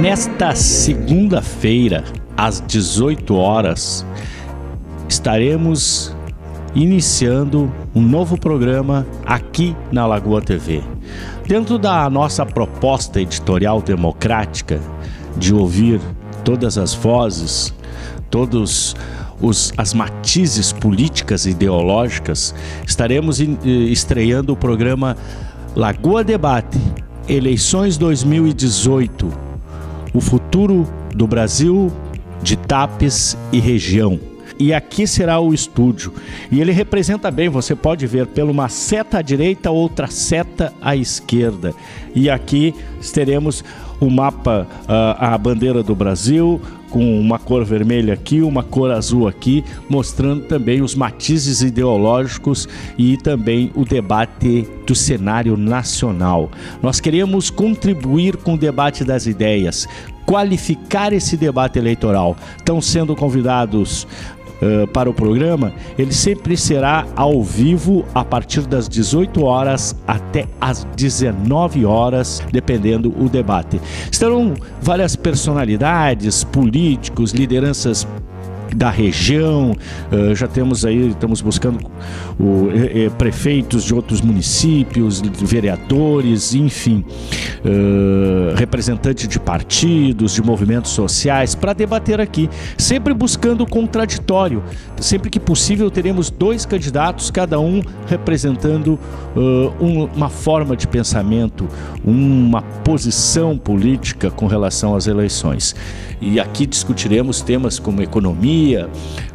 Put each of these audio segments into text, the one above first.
Nesta segunda-feira, às 18 horas, estaremos iniciando um novo programa aqui na Lagoa TV. Dentro da nossa proposta editorial democrática de ouvir todas as vozes, todos os, as matizes políticas e ideológicas, estaremos eh, estreando o programa Lagoa Debate, Eleições 2018 o futuro do Brasil, de Tapes e região. E aqui será o estúdio. E ele representa bem, você pode ver, pela uma seta à direita, outra seta à esquerda. E aqui teremos o mapa, ah, a bandeira do Brasil, com uma cor vermelha aqui, uma cor azul aqui, mostrando também os matizes ideológicos e também o debate do cenário nacional. Nós queremos contribuir com o debate das ideias, qualificar esse debate eleitoral. Estão sendo convidados Uh, para o programa, ele sempre será ao vivo a partir das 18 horas até as 19 horas, dependendo o debate. Estarão várias personalidades, políticos, lideranças da região, uh, já temos aí, estamos buscando o, eh, prefeitos de outros municípios, vereadores, enfim, uh, representantes de partidos, de movimentos sociais, para debater aqui, sempre buscando o contraditório. Sempre que possível, teremos dois candidatos, cada um representando uh, um, uma forma de pensamento, uma posição política com relação às eleições. E aqui discutiremos temas como economia,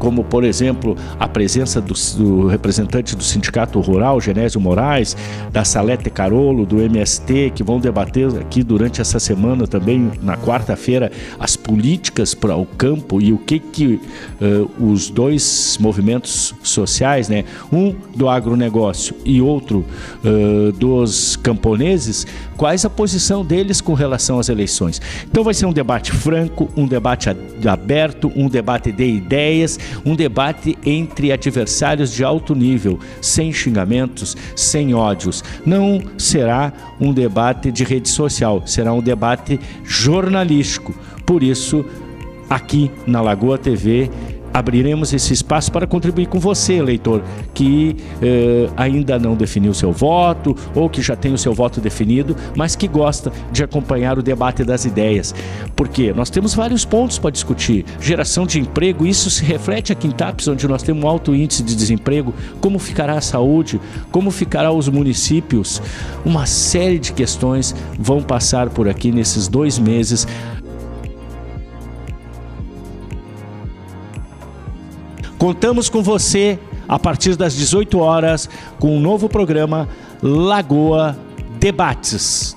como, por exemplo, a presença do, do representante do Sindicato Rural, Genésio Moraes, da Salete Carolo, do MST, que vão debater aqui durante essa semana também, na quarta-feira, as políticas para o campo e o que, que uh, os dois movimentos sociais, né, um do agronegócio e outro uh, dos camponeses, quais a posição deles com relação às eleições. Então vai ser um debate franco, um debate aberto, um debate de ideias, um debate entre adversários de alto nível, sem xingamentos, sem ódios. Não será um debate de rede social, será um debate jornalístico. Por isso, aqui na Lagoa TV, abriremos esse espaço para contribuir com você, eleitor, que eh, ainda não definiu seu voto ou que já tem o seu voto definido, mas que gosta de acompanhar o debate das ideias. Porque nós temos vários pontos para discutir. Geração de emprego, isso se reflete aqui em TAPS, onde nós temos um alto índice de desemprego. Como ficará a saúde? Como ficará os municípios? Uma série de questões vão passar por aqui nesses dois meses Contamos com você a partir das 18 horas com um novo programa Lagoa Debates.